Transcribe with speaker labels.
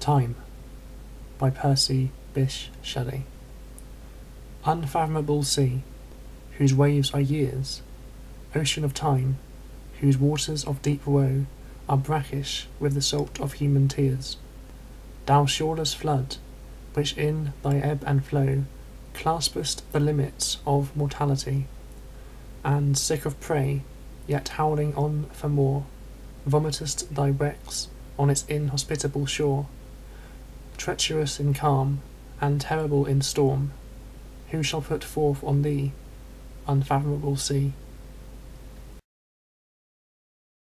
Speaker 1: Time by Percy Bysshe Shelley. Unfathomable sea, whose waves are years, ocean of time, whose waters of deep woe are brackish with the salt of human tears. Thou shoreless flood, which in thy ebb and flow claspest the limits of mortality, and sick of prey, yet howling on for more, vomitest thy wrecks on its inhospitable shore. Treacherous in calm, and terrible in storm, who shall put forth on thee, unfathomable sea?